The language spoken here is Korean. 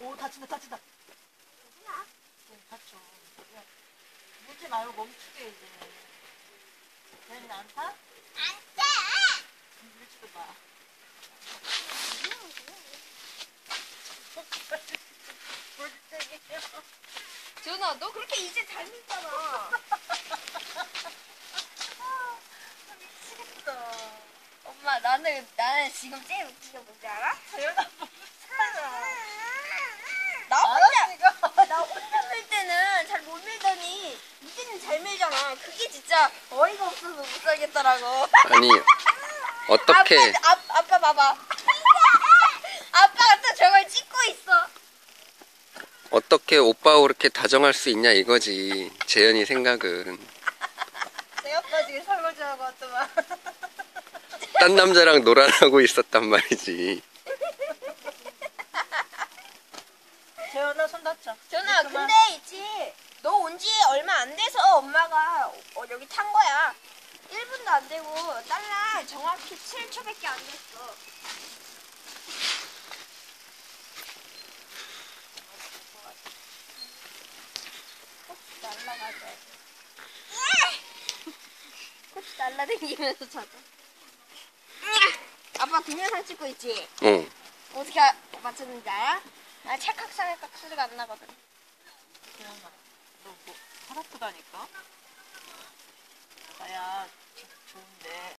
오 다친다 다친다. 네, 다쳐. 야, 물지 말고 멈추게 이제. 얘는 안 타? 물지도 마. 지훈아 너 그렇게 이제 닮았잖아. 미치겠다. 엄마 나는 나는 지금 제일 웃긴 게 뭔지 알아 무슨 나 혼자 알았으니까. 나 혼자 밀 때는 잘 못 밀더니 이제는 잘 밀잖 아. 그게 진짜 어이가 없어서 못 살겠더라고. 아니 어떻게 아빠, 아, 아빠 봐봐. 아빠가 또 저걸 찍고 있어. 어떻게 오빠を그렇게 다정할 수 있냐 이거지 재현이 생각은 내 아빠 지금 설거지하고 왔더만. 딴 남자랑 놀아나고 있었단 말이지 재현아 손 다쳐. 전화 그만. 근데 있지. 너 온지 얼마 안 돼서 엄마가 어, 여기 탄 거야. 1분도 안 되고 딸랑 정확히 7초밖에 안 됐어. 혹시 날라가자. 혹시 날라다니면서 자자. 아빠 동영상 찍고 있지? 어 어떻게 아- 맞췄는지 알아? 아 찰칵찰칵 소리가 안 나거든.